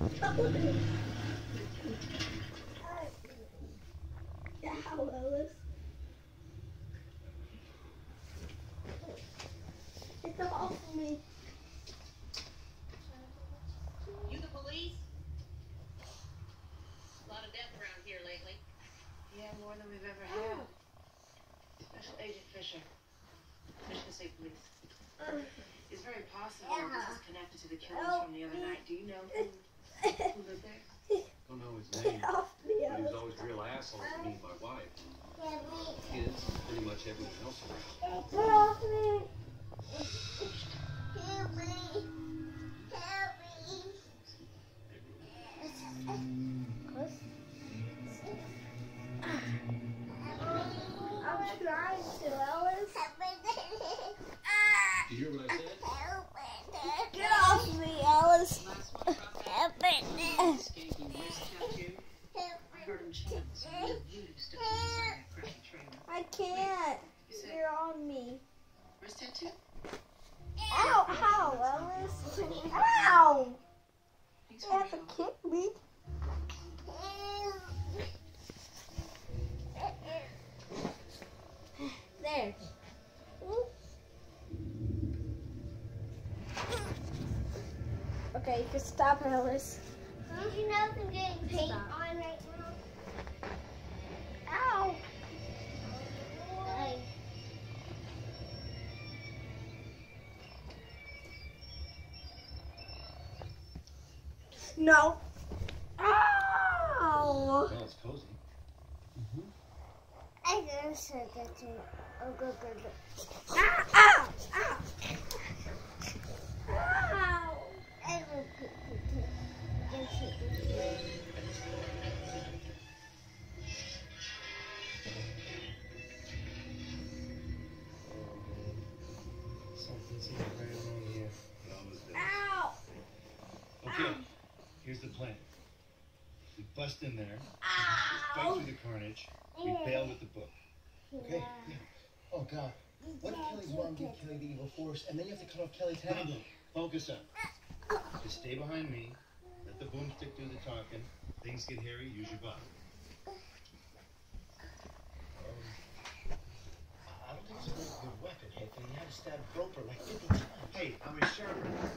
It's off me. You the police? A lot of death around here lately. Yeah, more than we've ever had. Special Agent Fisher, Michigan State Police. It's very possible this is connected to the killings from the other night. Do you know who, who lived there? Don't know his Get name, off me, but he was always a real asshole to me and my wife. Kids, pretty much everyone else around. Get off me. I'm trying to, Ellis. Did you hear what I I can't. You said You're on me. wrist tattoo? Ow, ow, Ellis. Ow! You have to kick me. There. Okay, you can stop, Ellis. Don't you know I'm getting paint Stop. on right now? Ow! Like, No. Ow! Well, it's cozy. I just said that to Oh, good, good, good. Ow! Ow! Ow! Ow! I will put it Just hit it. Something seems very wrong here. Ow! Okay, here's the plan. We bust in there, we fight through the carnage, we bail with the book. Okay? Yeah. Oh God. What if Kelly's mom gave Kelly the evil force, and then you have to cut off Kelly's head? Pablo, focus up. Just stay behind me. Let the boomstick do the talking. Things get hairy. Use your butt. Um, I don't think it's a very good weapon, Hick. And you had to stab Groper like 50 times. Hey, I'm a sharper.